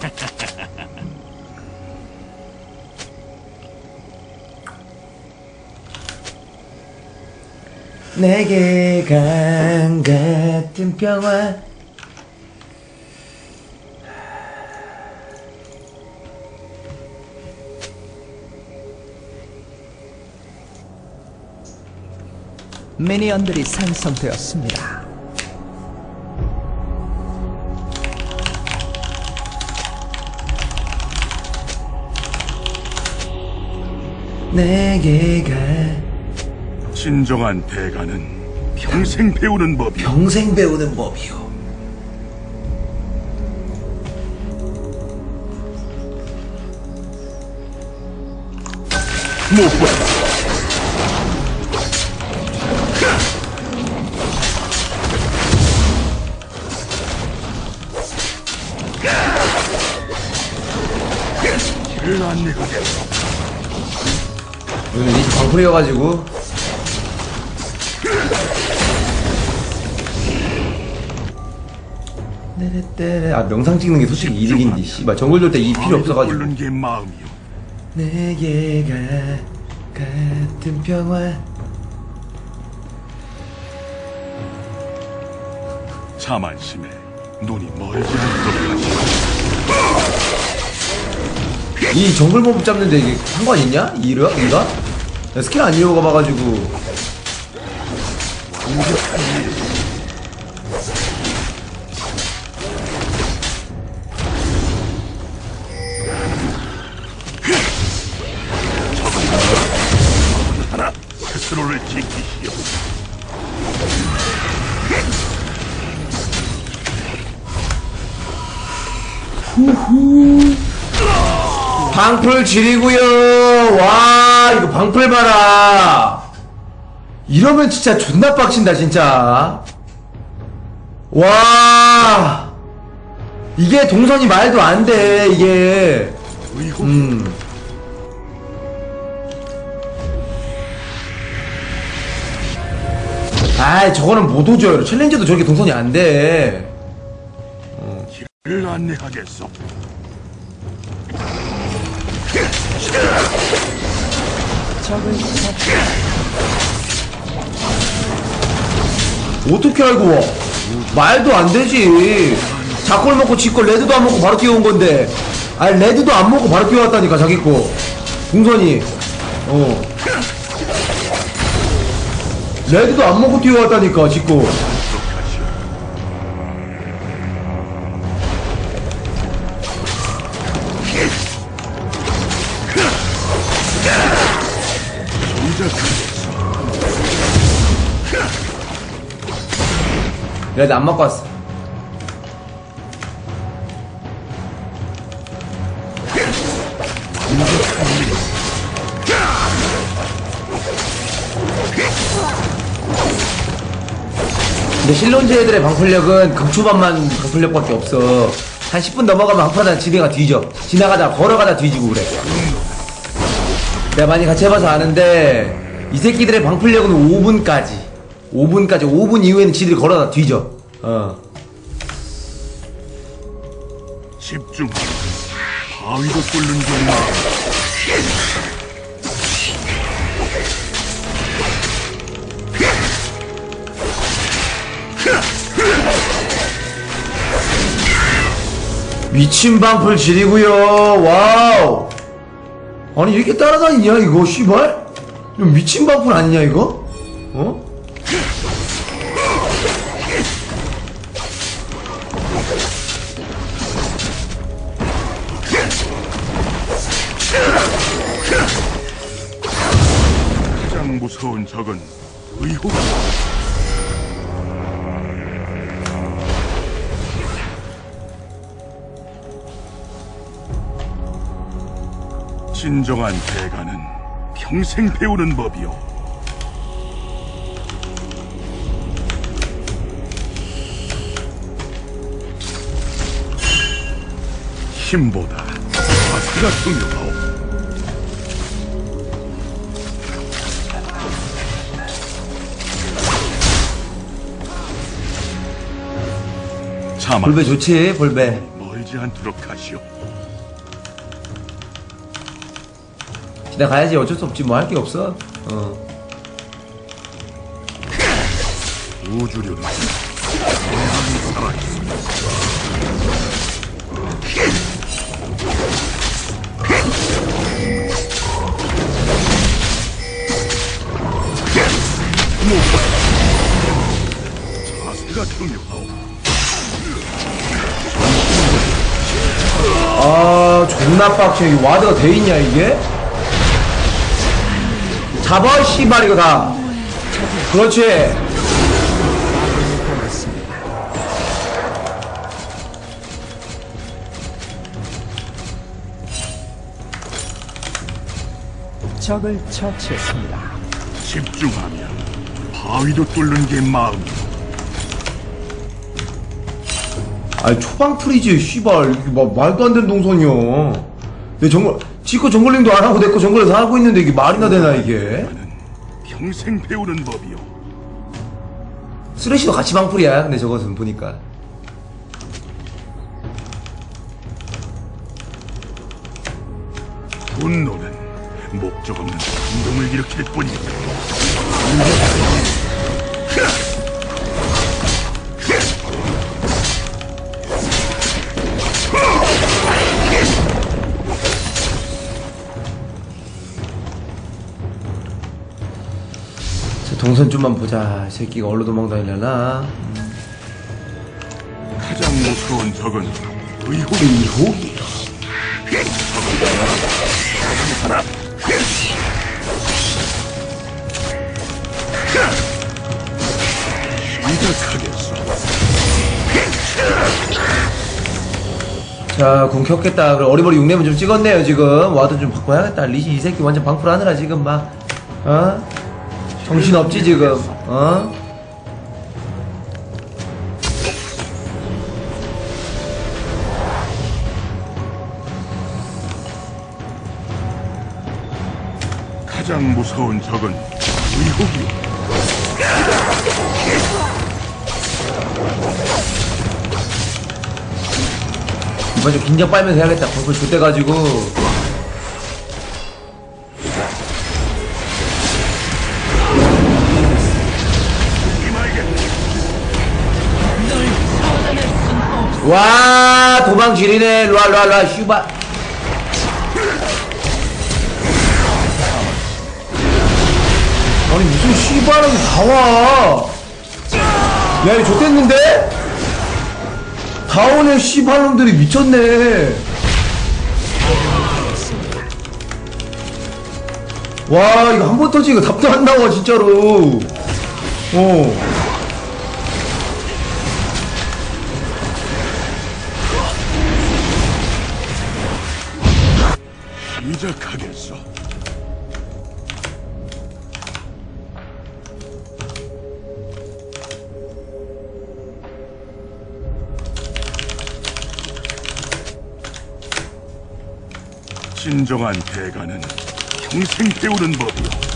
내게 강 같은 평화 미니언들이 생성되었습니다. 내게 가 진정한 대가는 평생 배우는 법이오. 평생 배우는 법이요 무엇 이 방풀이어가지고 네네네 아 명상 찍는 게 솔직히 이득인데 씨발 정글 돌 때 이 필요 없어가지고 는게 마음이오. 내게 가 같은 평화 자만심에 눈이 멀지 않도록 하시오. 이 정글 모브 잡는데 이게 상관 있냐? 이라 이가? 나 스킬 안 이어가 봐가지고. 하나 스스로를 지키시오. 방풀 지리고요. 와 이거 방풀 봐라. 이러면 진짜 존나 빡친다 진짜. 와. 이게 동선이 말도 안 돼 이게. 음. 아이 저거는 못 오죠. 챌린저도 저렇게 동선이 안돼. 길을 안내하겠소. 어떻게 알고 와? 말도 안 되지. 자골 먹고 지골 레드도 안 먹고 바로 뛰어온 건데. 아니 레드도 안 먹고 바로 뛰어왔다니까 자기 거. 공선이. 어. 레드도 안 먹고 뛰어왔다니까 지고. 레드 안 먹고 왔어. 근데 실론즈 애들의 방풀력은 극초반만 방풀력밖에 없어. 한 10분 넘어가면 한파다 지대가 뒤져. 지나가다 걸어가다 뒤지고 그래. 내가 많이 같이 해봐서 아는데 이 새끼들의 방풀력은 5분까지. 5분까지. 5분 이후에는 지들이 걸어다 뒤져. 어. 집중. 바위도 뚫는 게 마음. 미친 방풀 지리고요 와우 아니 이렇게 따라다니냐 이거 씨발 미친 방풀 아니냐 이거 어? 무서운 적은 의혹. 진정한 대가는 평생 배우는 법이오. 힘보다 마스가 중요하오. 자만 볼배 좋지 볼배. 멀지 않도록 하시오. 지나가야지. 어쩔 수 없지. 뭐 할 게 없어. 어. 우주류는 존나 빡쳐 이 와드가 돼 있냐 이게? 잡아 씨발 이거 다 그렇지. 적을 처치했습니다. 집중하면 바위도 뚫는 게 마음이오. 아니 초방플이지 씨발 이게 막 말도 안 되는 동선이야 내 정글 지 꺼 jungling도 안 하고 내 거 정글에서 하고 있는데 이게 말이나 되나 이게 평생 배우는 법이오. 쓰레쉬도 같이 방플이야 근데 저것은 보니까 분노는 목적 없는 충동을 일으킬 뿐이다. 동선 좀만 보자 이 새끼가 얼로 도망다니려나 가장 무서운 적은 의혹이 의혹이 시작하겠어. 자, 궁 켰겠다. 그럼 어리버리 6렙은 좀 찍었네요, 지금. 와도 좀 바꿔야겠다. 리시 이 새끼 완전 방풀 하느라 지금 막, 어? 정신 없지, 지금, 어? 가장 무서운 적은 의혹이오. 이번 좀 긴장 빨면서 해야겠다. 방풀 좆돼가지고. 와, 도망 지리네. 루아, 루아, 루아, 슈바. 아니, 무슨 씨발은 다 와. 야, 이거 좆됐는데? 다 오네, 씨발놈들이 미쳤네. 와, 이거 한 번 터지니까 답도 안 나와, 진짜로. 어. 시작하겠어. 진정한 대가는 평생 배우는 법이오.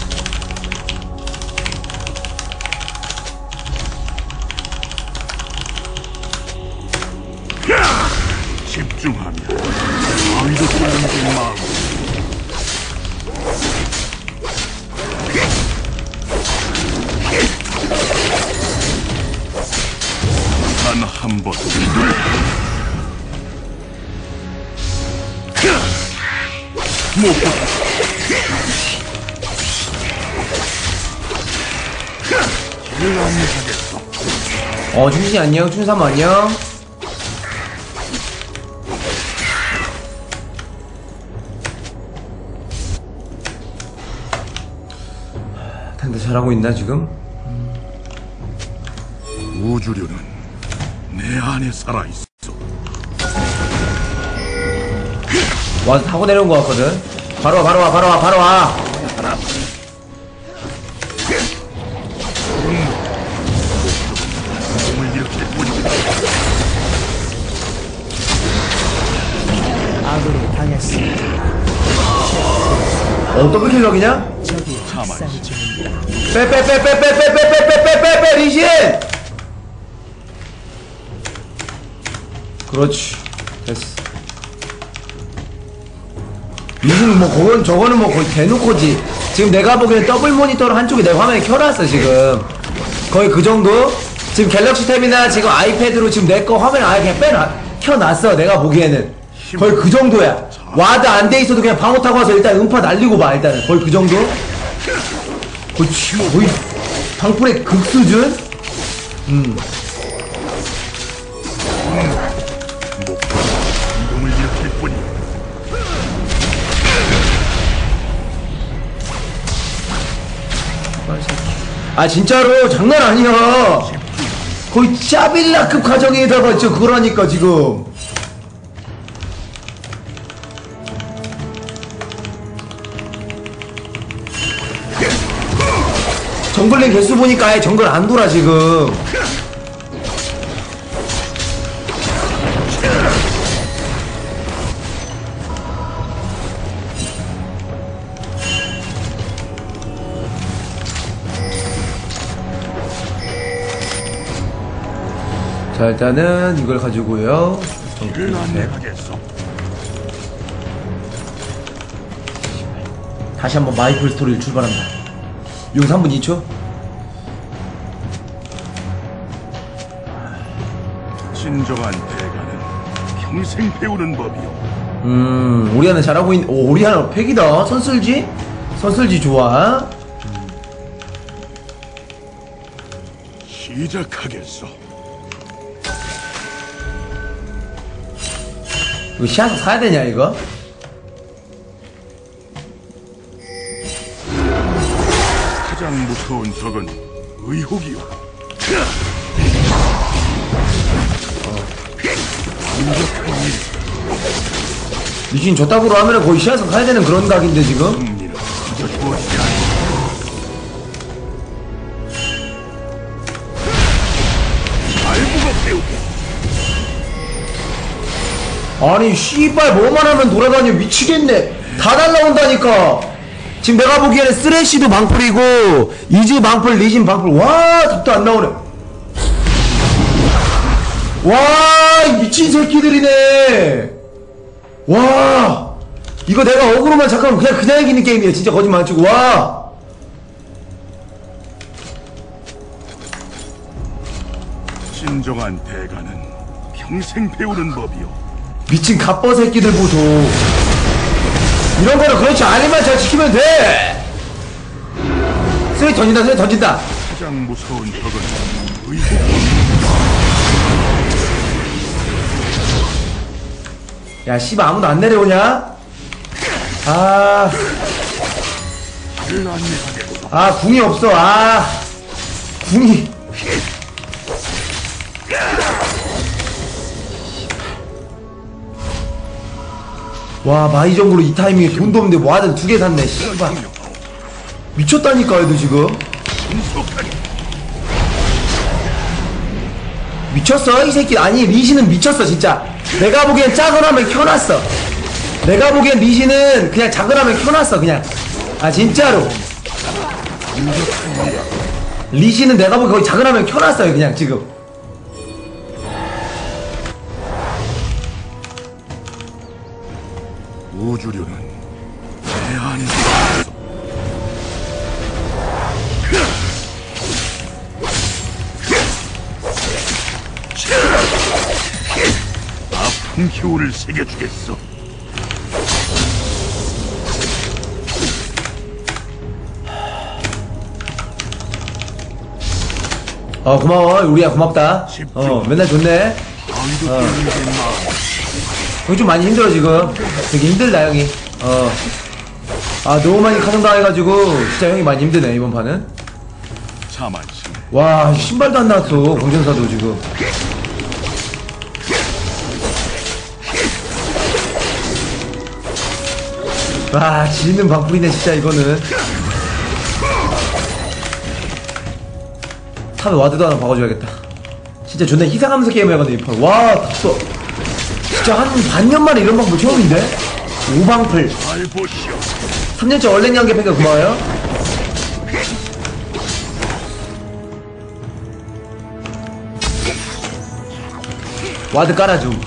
어, 충신 안녕, 충삼 안녕. tan다 잘하고 있나, 지금? 우주류는 내 안에 살아 있어. 와서 타고 내려온 것 같거든? 바로 와, 바로 와, 바로 와, 바로 와! 어, 학살 중입니다. 빼빼빼빼빼빼빼빼빼빼빼빼 리신! 그렇지. 됐어. 이건 뭐 그건 저거는 뭐 거의 대놓고지. 지금 내가 보기엔 더블 모니터를 한쪽에 내 화면에 켜놨어 지금. 거의 그 정도. 지금 갤럭시 탭이나 지금 아이패드로 지금 내 거 화면 아예 그냥 빼놔 켜놨어 내가 보기에는 거의 그 정도야. ward 안 돼 있어도 그냥 방어 타고 와서 일단 음파 날리고 봐 일단은 거의 그 정도. 거의 쥐- 거의 방플의 극 수준. 충동을 일으킬 뿐이야. 아 진짜로 장난 아니야 거의 짜빌라급 가정에다가 진짜 그러니까 지금 정글링 개수 보니까 아예 정글 안 돌아 지금. 자 일단은 이걸 가지고요. 를 안내하겠어. 다시 한번 마이플 스토리를 출발한다. 용 3분 2초 진정한 대가는 평생 배우는 법이오. 음, 오리아나 잘하고 있, 오, 오리아나 팩이다. 선슬지? 선슬지 좋아. 시작하겠어. 이거 시야서 사야 되냐, 이거? 가장 무서운 적은 의혹이오. 일, 리신 저따구로 하면은 거의 시야서 사야 되는 그런 각인데, 지금? 아니, 씨발, 뭐만 하면 돌아다녀. 미치겠네. 다 날라온다니까. 지금 내가 보기에는 쓰레쉬도 방플이고, 이즈 방플, 리신 방플. 와, 답도 안 나오네. 와, 이 미친 새끼들이네. 와, 이거 내가 어그로만 잠깐만 그냥 그냥 이기는 게임이야. 진짜 거짓말 안 치고. 와. 진정한 대가는 평생 배우는 법이오. 미친 갑버 새끼들 보소. 이런 거는 그렇지 아니만 잘 지키면 돼. 쓰레기 던진다, 쓰레기 던진다. 가장 무서운 적은 의혹. 야, 씨발 아무도 안 내려오냐? 아. 아, 궁이 없어. 아, 궁이. 와, 마이 정도로 이 타이밍에 돈도 없는데 뭐 하든 두 개 샀네, 씨발. 미쳤다니까, 얘도 지금. 미쳤어 이 새끼 아니 리시는 미쳤어 진짜 내가 보기엔 짜그라면 켜놨어. 내가 보기엔 리시는 그냥 작으라면 켜놨어 그냥. 아 진짜로. 리시는 내가 보기 거의 작으라면 켜놨어요 그냥 지금. 우주류는 아픈 기호를 새겨주겠어. 어 고마워. 우리야 고맙다. 어 맨날 좋네. 마음. 형이 좀 많이 힘들어 지금. 되게 힘들다 형이. 어아 너무 많이 가정당해가지고 진짜 형이 많이 힘드네 이번 판은. 와 신발도 안 나왔어 공전사도 지금 와 지는 방플이네 진짜 이거는. top에 ward도 하나 박아줘야겠다. 진짜 존나 희생하면서 게임을 해봤네 이판. 와 닥쳐 진짜 한 반년 만에 이런 방플 처음인데? 오방플. 잘 보시오. 3년째 얼랭 양계 팬가 고마워요. ward 깔아줌.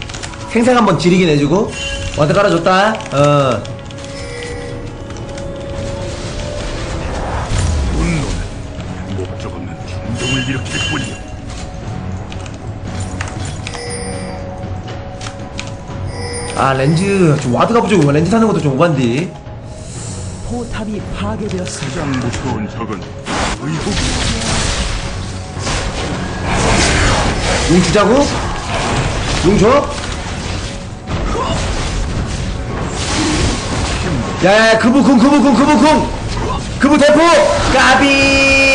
생생 한번 지리게 내주고. ward 깔아줬다. 어 충동을 일으킬 뿐이요. 아 렌즈 좀 ward가 부족해 렌즈 사는 것도 좀 오반디 포탑이 파괴되었습니다. 가장 무서운 적은 의혹. 용 주자고? 용 줘? 야야 그부 궁 그부 궁 그부 궁 그부 대포 까비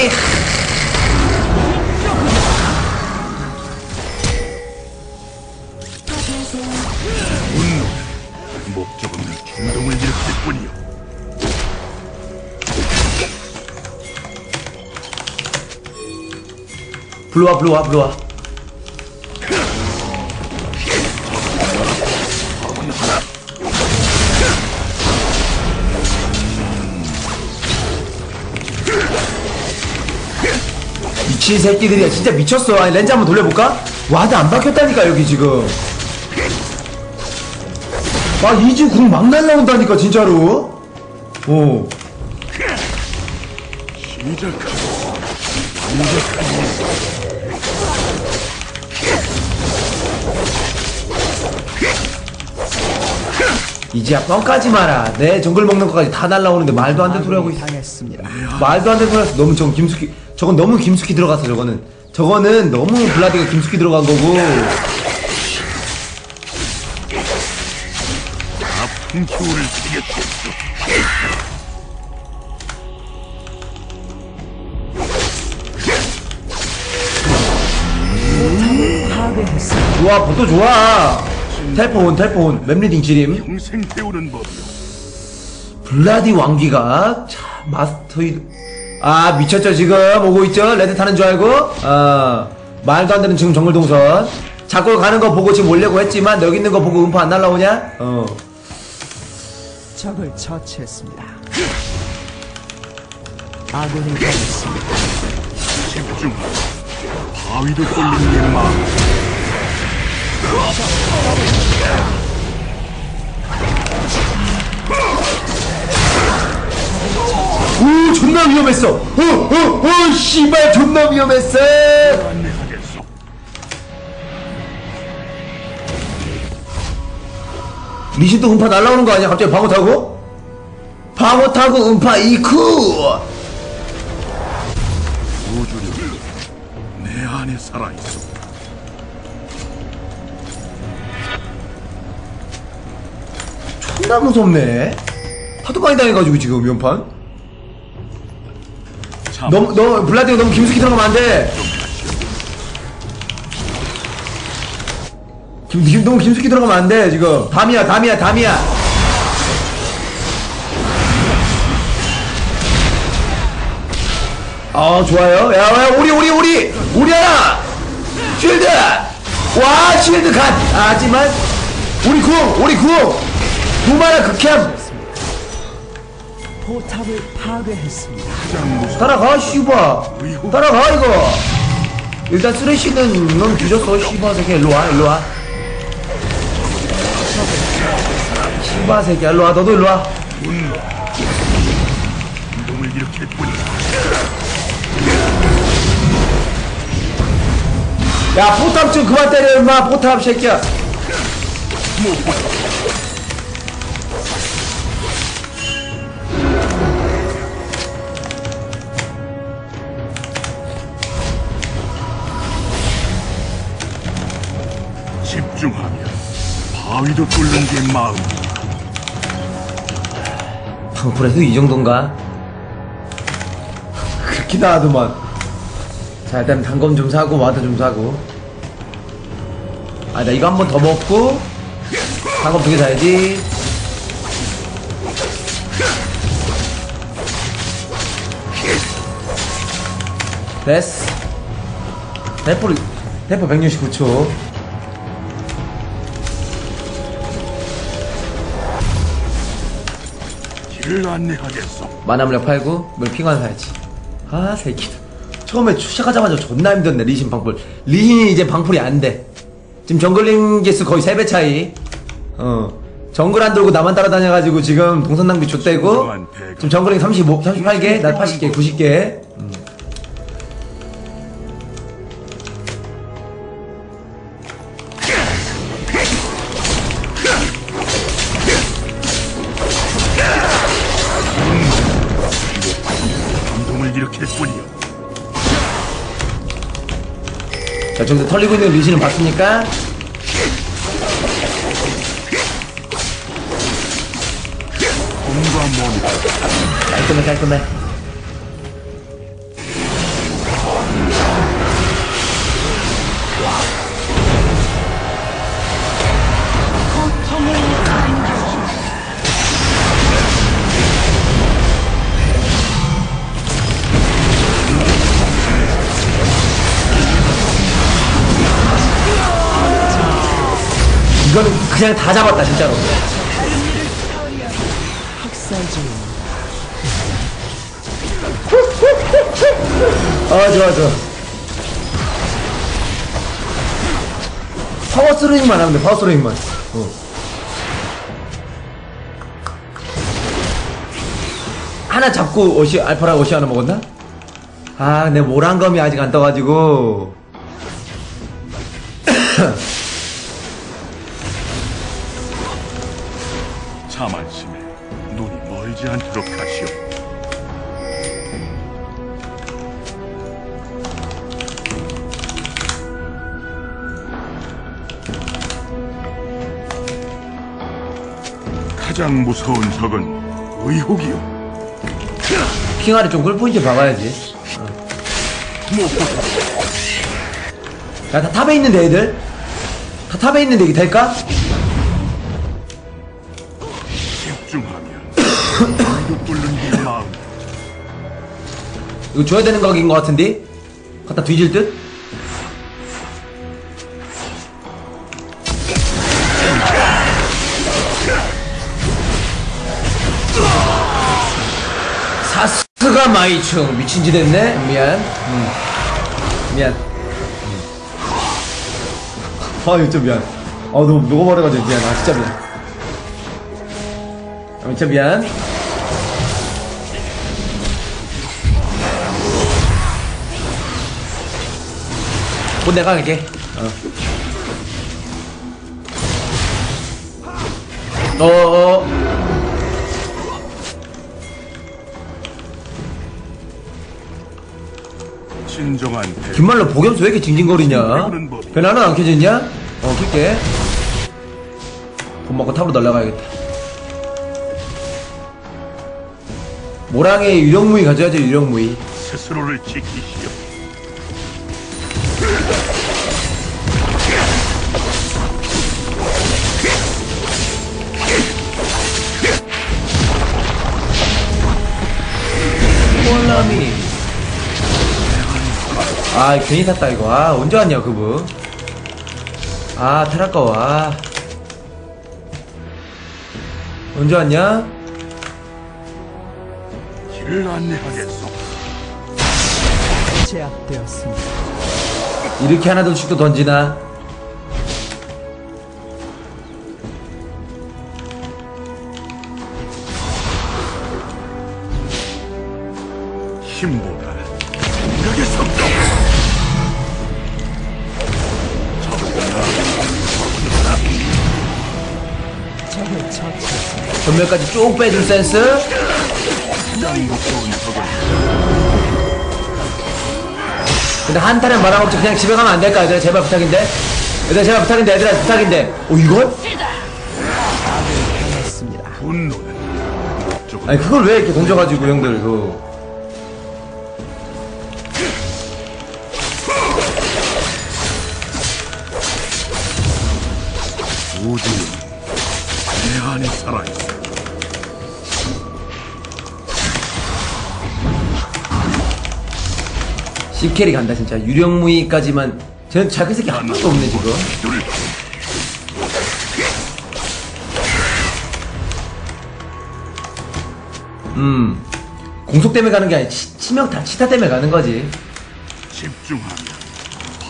불러와 불러와 불러와. 미친 새끼들이야. 진짜 미쳤어. 아니 렌즈 한번 돌려볼까? ward 안 박혔다니까 여기 지금. 아 이즈 궁막 날라온다니까 진짜로. 어 시작하고 이제야 뻥까지 마라 내 정글 먹는 거까지 다 날라오는데 말도 안 되는 소리 하고 있어 당했습니다. 말도 안 되는 소리 했어 너무 저건 김숙희 저건 너무 김숙희 들어갔어 저거는 저거는 너무 블라디가 김숙희 들어간 거고 아픈 기운을 지겠겠어. 파괴했습니다. 좋아 보도 좋아 텔폰 텔폰 맵리딩 지림 평생 배우는 법이요. 블라디 왕기가 자 마스터이드 아 미쳤죠 지금 오고 있죠 레드 타는 줄 알고 아 말도 안 되는 지금 정글 동선 자꾸 가는 거 보고 지금 올려고 했지만 여기 있는 거 보고 음파 안 날라오냐 어 적을 처치했습니다. 아군이 당했습니다. 집중. 바위도 뚫는 내 마음. 오 존나 위험했어 어어어 씨발 존나 위험했어. 리신도 음파 날라오는 거 아니야 갑자기 방어 타고 방어 타고 음파 이쿠 우주력이 내 안에 살아있어. 존나 무섭네. 하도 많이 당해가지고 지금 연판. 참. 너무 너 블라디가 너무 김숙희 들어가면 안돼. 김, 김, 너무 김숙희 들어가면 안돼 지금. 담이야 담이야 담이야. 아 좋아요. 야, 야 우리 우리 우리. 우리 하나. 쉴드. 와 쉴드 갓. 하지만 우리 궁 우리 궁 두마라 극혐. 포탑을 파괴했습니다. 따라가 씨바. 따라가 이거. 일단 쓰레쉬는 넌 뒤졌어 씨바 새끼 일로와 일로와. 씨바 새끼 일로와. 너도 일로와. 운동을 뿐이야. 야 포탑 좀 그만 때려 임마. 포탑 새끼야 바위도 뚫는 게 마음. 방플에도 이 정도인가? 그렇게 나하더만. 자 일단 단검 좀 사고 ward 좀 사고. 아 나 이거 한 번 더 먹고 단검 두 개 사야지. 됐어. 대포를 대포 169초 길을 안내하겠소. 만화물약 팔고 물 핑환 사야지 아 새끼 처음에 시작하자마자 존나 힘들네 리신 방풀 리신이 이제 방풀이 안 돼 지금 정글링 개수 거의 3배 차이. 어. 정글 안 돌고 나만 따라다녀가지고 지금 동선 낭비 좆대고. 지금 정글링 35, 38개, 나 80개, 90개. 자, 저기서 털리고 있는 리신을 몸 깔끔해, 깔끔해. 이거는 그냥 다 잡았다, 진짜로. 아 좋아 좋아 파워 스로잉만 하면 돼 파워 스로잉만 어. 하나 잡고 오시 알파랑 오시 하나 먹었나? 아 근데 모란검이 아직 안 떠가지고 가장 무서운 적은 의혹이요. 킹아리 좀 꿀포인트 박아야지 야다 탑에 있는데 애들? 다 탑에 있는데 이게 될까? 집중하면 불도 뚫는 게 마음. 이거 줘야 되는 각인 것 같은데? 갖다 뒤질 듯? 마이충 미친 짓 했네? 미안 음. 미안 음. 아 진짜 미안 아 너무 녹아버려가지고 미안 아 진짜 미안 아 진짜 미안 곧 내가 갈게. 어. 어, 어. 김말로 복염수 왜 이렇게 징징거리냐? 변화는 안 켜졌냐? 어, 킬게. 돈 먹고 탑으로 날라가야겠다. 모랑의 유령무이 가져야죠, 유령무이. 스스로를 지키시오. 폴라미. 아, 괜히 샀다, 이거. 아, 언제 왔냐, 그분. 아, 탈아까워, 아. 언제 왔냐? 길을 안내하겠소. 제압되었습니다. 이렇게 하나 둘씩 또 던지나? 전멸까지 쭉 빼줄 센스? 근데 한타는 말아먹지 그냥 집에 가면 안 될까, 얘들아? 제발 부탁인데? 얘들아, 제발 부탁인데, 얘들아, 부탁인데. 어, 조금 아니, 그걸 왜 이렇게 던져가지고, 형들, 그. C캐리 간다, 진짜. 유령무이까지만. 쟤는 자기 새끼 한 명도 없네, 지금. 음. 공속 때문에 가는 게 아니라 치, 치명타, 치타 때문에 가는 거지. 집중하면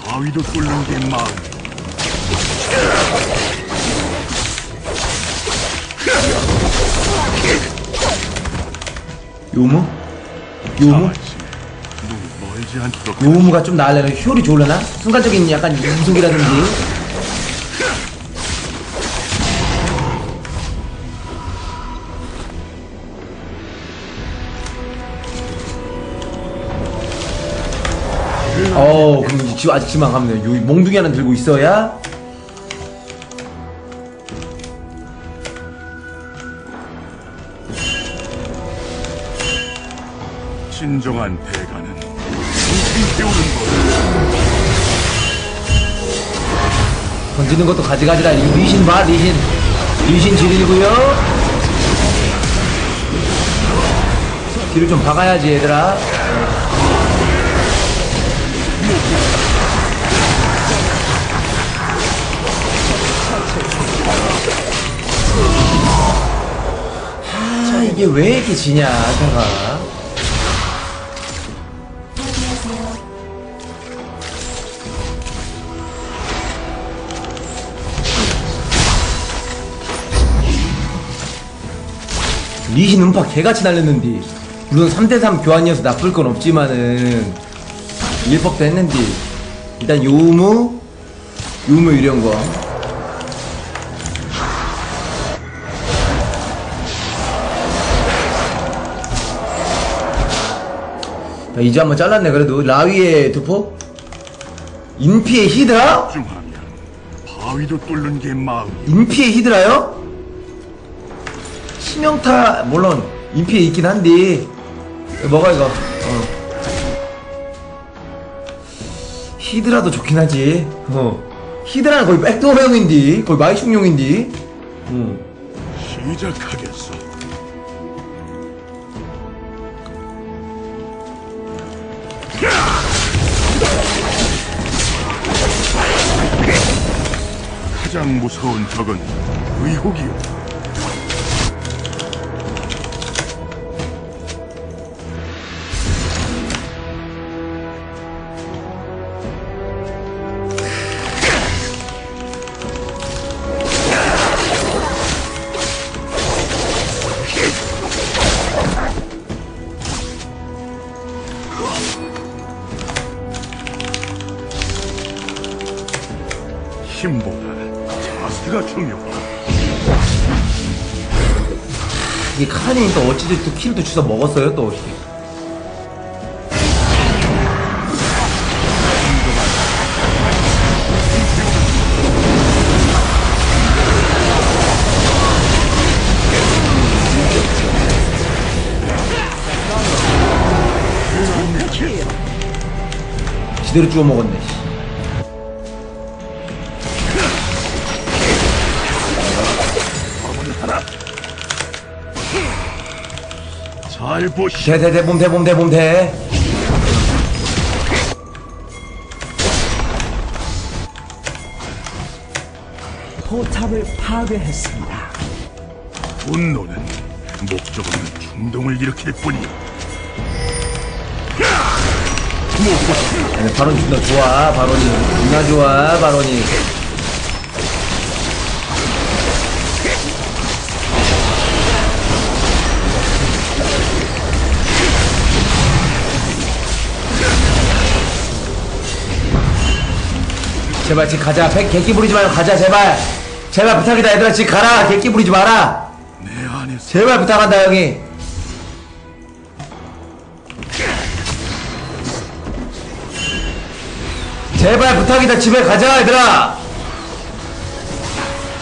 바위도 뚫는 게 마음. 요무? 요무? 요무가 좀 나으려나? 효율이 좋으려나? 순간적인 약간 이속이라든지 어 그럼 이제 지- 아직 지망하면 돼요 요 몽둥이 하나 들고 있어야 진정한 대가 는 평생 배우는 법이오. 던지는 것도 가지가지라 이 리신 봐 리신. 리신 지리고요. 뒤를 좀 박아야지 얘들아. 아 이게 왜 이렇게 지냐 아까가 리신 음파 개같이 날렸는데 물론 3대3 교환이어서 나쁠 건 없지만은 일법도 했는데 일단 요무 요무 이런 거 자, 이제 한번 잘랐네 그래도 라위의 두포 인피의 히드라? 집중하면 바위도 뚫는 게 마음. 인피의 히드라요? 치명타 물론 인피에 있긴 한데 뭐가 이거 어. 히드라도 좋긴 하지 어. 히드라는 거의 백도어용인데 거의 마이충용인데 어. 시작하겠어. 가장 무서운 적은 의혹이요. 이게 카니 또 어찌됐든 또 킬도 주워 먹었어요 또 지대로 주워 먹었네 잘 보시. 대대대 봄 대 봄 대 봄 대 포탑을 파괴했습니다. 분노는 목적 없는 충동을 일으킬 뿐이야. 바론 존나 좋아 바론이 존나 좋아 바론이 제발 집 가자. 백 개끼 부리지 말고 가자 제발. 제발 부탁이다 얘들아. 집 가라. 개끼 부리지 마라. 제발 부탁한다 형이. 제발 부탁이다. 집에 가자 얘들아.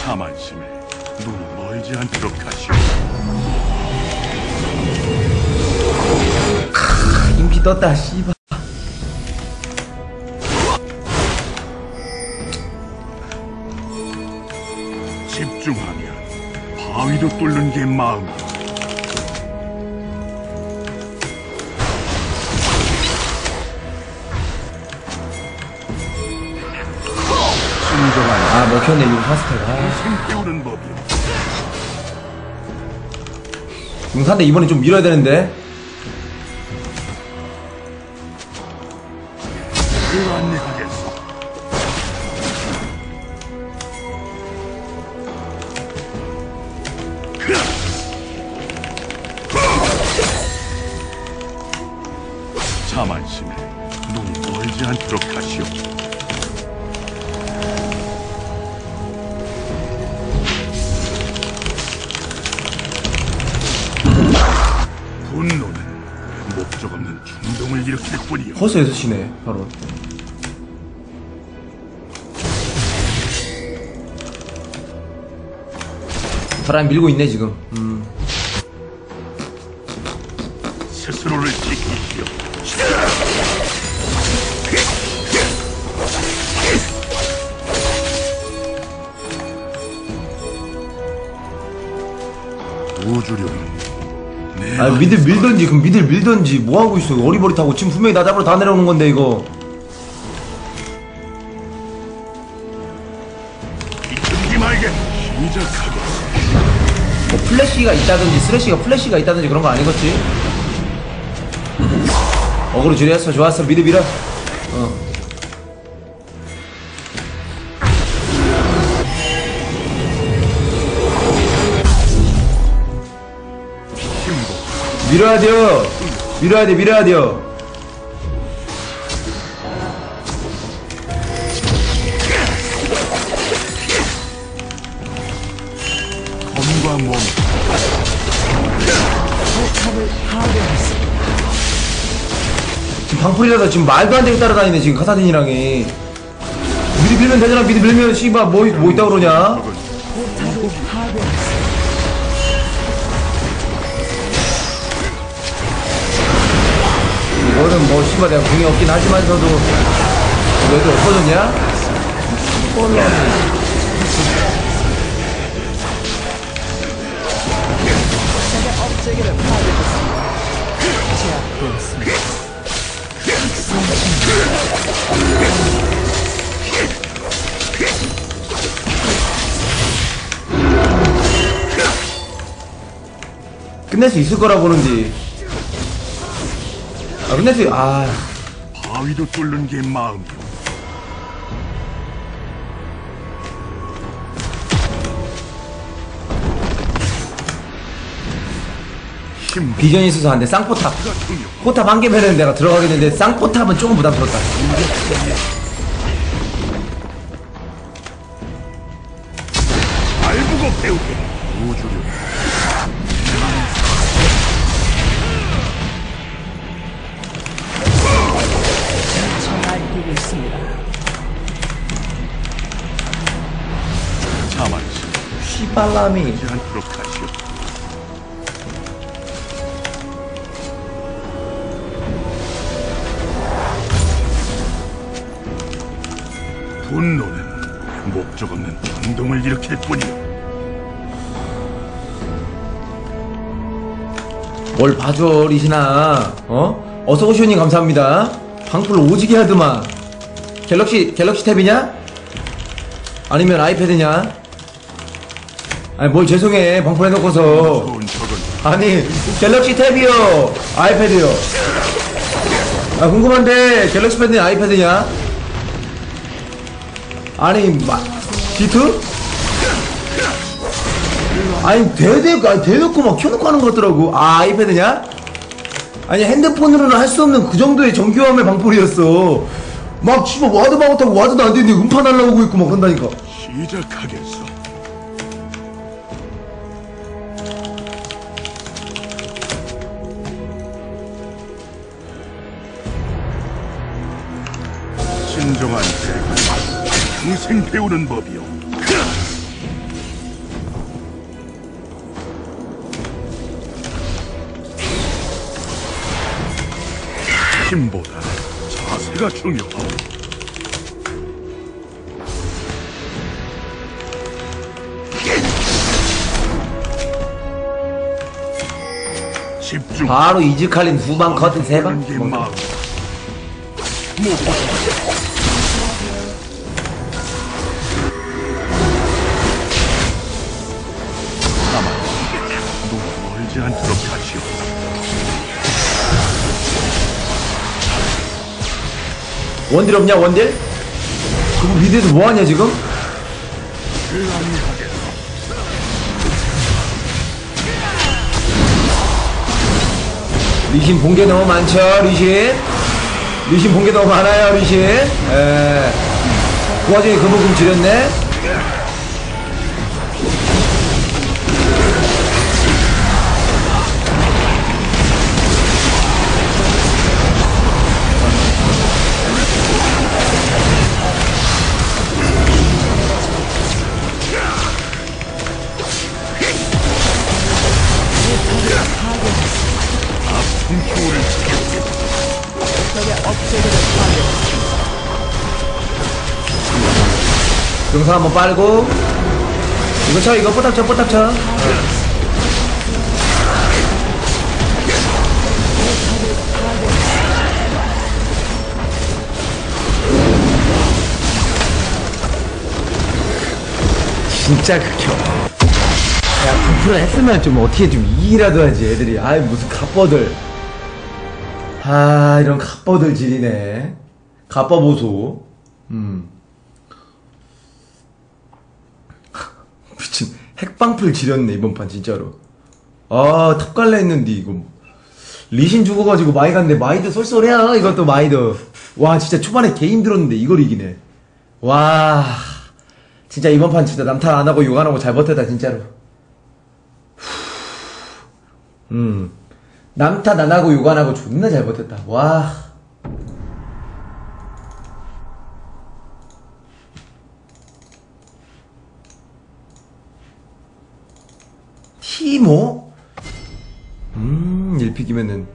자만심에 눈이 멀지 않도록 하시오. 인피 떴다 씨발 바위도 뚫는 게 마음이야. 진정한 아 먹혔네 법이야. 아 용산대 이번에 좀 밀어야 되는데 자만심에 눈이 멀지 않도록 하시오. 분노는 목적 없는 충동을 일으킬 뿐이오. 허스 6시네 바로 사람 밀고 있네 지금 음. 스스로를 지 아 middle 밀던지 그럼 middle 밀던지 뭐 하고 있어? 어리버리타고 지금 분명히 나 잡으러 다 내려오는 건데 이거. 이쪽이 말게. 시작하겠어. 뭐 플래시가 있다든지 쓰레쉬가 플래시가 있다든지 그런 거 아니겠지? 어그로 줄였어. 좋았어. mid 밀어 어 밀어야 돼요 밀어야 돼 밀어야 돼요 검과 몸. 포탑을 파괴했습니다. 지금 방풀이라서 지금 말도 안 되게 따라다니네 지금 카사딘이랑이. 미드 밀면 되잖아 미드 밀면. 씨발 뭐, 뭐 있다 그러냐 이거는 뭐 씨발 내가 공이 없긴 하지만서도? 업체계를 파괴했습니다. 제압되었습니다. 끝낼 수 있을 거라 보는지 아수아 바위도 뚫는 게 마음이오. 힘복 비전이 있어서 안돼 쌍포탑. 포탑 한 개면은 내가 들어가겠는데 쌍포탑은 조금 부담스럽다 발람이. 분노는 목적 없는 충동을 일으킬 뿐이오. 뭘 봐줘 리신아 어? 어서 오시오님 감사합니다 방풀 오지게 하드만 갤럭시 갤럭시 탭이냐? 아니면 아이패드냐? 아니 뭘 죄송해. 방풀 해놓고서. 아니 갤럭시 탭이요. 아이패드요. 아 궁금한데 갤럭시 패드냐 아이패드냐? 아니 마 디트? 아니 대대 아니 대놓고 막 켜놓고 하는 것 같더라고. 아 아이패드냐? 아니 핸드폰으로는 할 수 없는 그 정도의 정교함의 방풀이었어. 막 씨발 ward 막못하고 와드도 안 되는데 음파 날라오고 있고 막 그런다니까. 시작하겠어. 평생 배우는 법이오. 힘보다 자세가 중요하오. 집중. 바로 이즈칼린 후방 커튼 세방 원딜 없냐 원딜? 그거 mid에서 뭐하냐 지금? 리신 본게 너무 많죠 리신 리신 본게 너무 많아요, 리신. 에. 그 와중에 금호금 지렸네? 영상 한번 빨고. 이거 쳐, 이거 뽀탑 쳐, 뽀탑 쳐. 진짜 극혐. 야, 방풀을 했으면 좀 어떻게 좀 이기라도 하지, 애들이. 아이, 무슨 갑버들. 아, 이런 갑버들 질이네. 갑버보소. 음. 미친 핵방플 지렸네 이번 판 진짜로. 아 top 갈래 했는데 이거. 리신 죽어가지고 마이 갔네 마이드 쏠쏠해야 이것도 마이드. 와 진짜 초반에 개 힘들었는데 이걸 이기네. 와 진짜 이번 판 진짜 남탈 안 하고 욕 안 하고 잘 버텼다 진짜로. 음. 남탓 안 하고 욕 안 하고 존나 잘 버텼다. 와 티모? 음, 1픽이면은